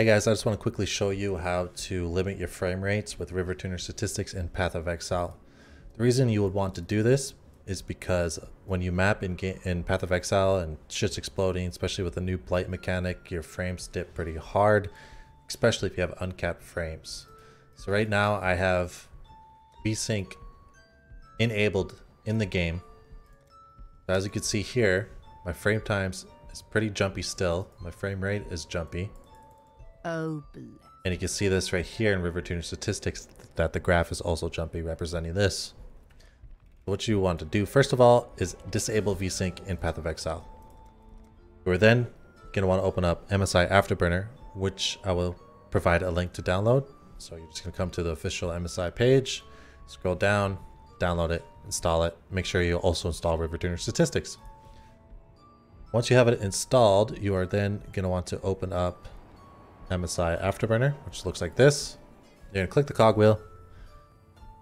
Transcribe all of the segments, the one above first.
Hey guys, I just want to quickly show you how to limit your frame rates with RivaTuner statistics in Path of Exile. The reason you would want to do this is because when you map in, in Path of Exile and shit's exploding, especially with the new blight mechanic, your frames dip pretty hard, especially if you have uncapped frames. So right now I have VSync enabled in the game. As you can see here, my frame times is pretty jumpy still. My frame rate is jumpy. Oh, bless. And you can see this right here in RivaTuner statistics that the graph is also jumpy representing this. What you want to do first of all is disable VSync in Path of Exile. We're then going to want to open up MSI Afterburner, which I will provide a link to download. So you're just going to come to the official MSI page, scroll down, download it, install it. Make sure you also install RivaTuner statistics. Once you have it installed, you are then going to want to open up MSI Afterburner, which looks like this. You're gonna click the cogwheel.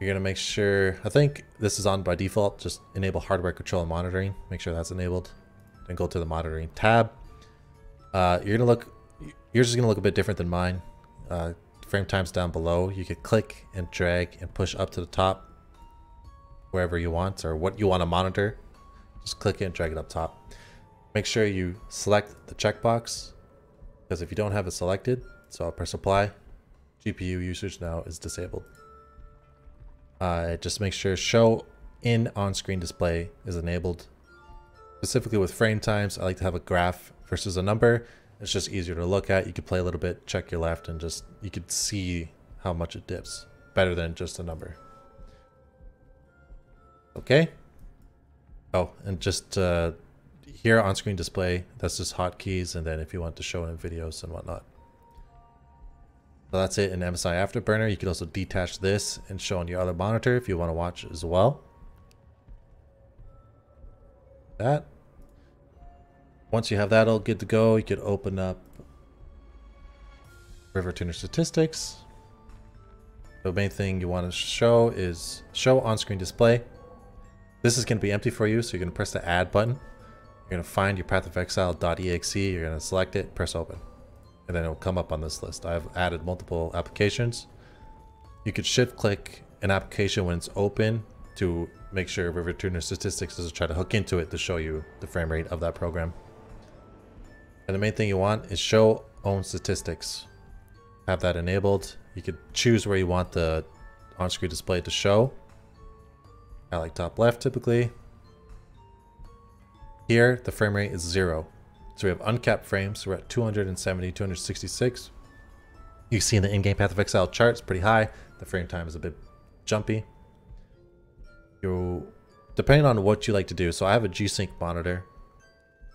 You're gonna make sure, I think this is on by default, just enable hardware control and monitoring. Make sure that's enabled. Then go to the monitoring tab. Uh, you're gonna look, yours is gonna look a bit different than mine. Uh, frame times down below, you could click and drag and push up to the top wherever you want or what you want to monitor. Just click it and drag it up top. Make sure you select the checkbox because if you don't have it selected, so I'll press apply, GPU usage now is disabled. Uh, just make sure show in on-screen display is enabled. Specifically with frame times, I like to have a graph versus a number. It's just easier to look at. You can play a little bit, check your left, and just you could see how much it dips. Better than just a number. Okay. Oh, and just uh, here on screen display, that's just hotkeys, and then if you want to show in videos and whatnot. So that's it in MSI Afterburner. You can also detach this and show on your other monitor if you want to watch as well. That. Once you have that all good to go, you could open up RivaTuner Statistics. The main thing you want to show is show on-screen display. This is going to be empty for you, so you're going to press the add button. You're going to find your Path of Exile.exe, you're going to select it, press open. And then it'll come up on this list. I've added multiple applications. You could shift click an application when it's open to make sure RivaTuner Statistics doesn't try to hook into it to show you the frame rate of that program. And the main thing you want is show own statistics. Have that enabled. You could choose where you want the on-screen display to show. I like top left typically. Here, the frame rate is zero. So we have uncapped frames. We're at 270, 266. You see in the in-game Path of Exile chart, it's pretty high. The frame time is a bit jumpy. You, depending on what you like to do. So I have a G-Sync monitor.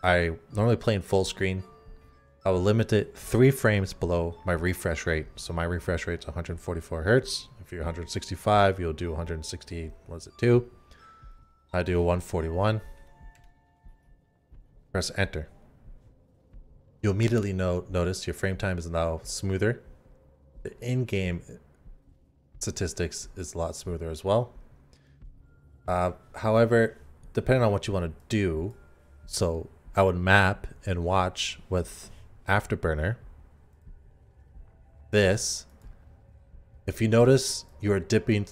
I normally play in full screen. I will limit it three frames below my refresh rate. So my refresh rate is 144 hertz. If you're 165, you'll do 160, what is it, two? I do 141. Press enter. You immediately know, notice your frame time is now smoother. The in-game statistics is a lot smoother as well. Uh, however, depending on what you want to do, so I would map and watch with Afterburner. This, if you notice you are dipping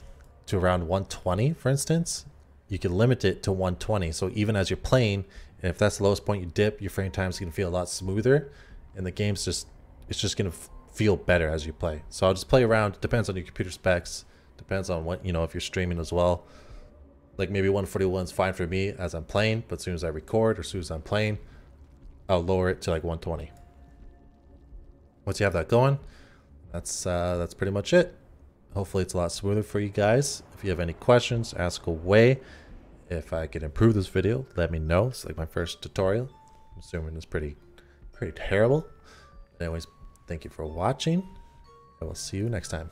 to around 120, for instance, you can limit it to 120. So even as you're playing, and if that's the lowest point you dip, your frame time is going to feel a lot smoother. And the game's just, it's just going to feel better as you play. So I'll just play around. It Depends on your computer specs. Depends on what, you know, if you're streaming as well. Like maybe 141 is fine for me as I'm playing, but as soon as I record or as soon as I'm playing, I'll lower it to like 120. Once you have that going, that's uh, that's pretty much it. Hopefully it's a lot smoother for you guys. If you have any questions, ask away. If I can improve this video, let me know. It's like my first tutorial. I'm assuming it's pretty, pretty terrible. Anyways, thank you for watching. I will see you next time.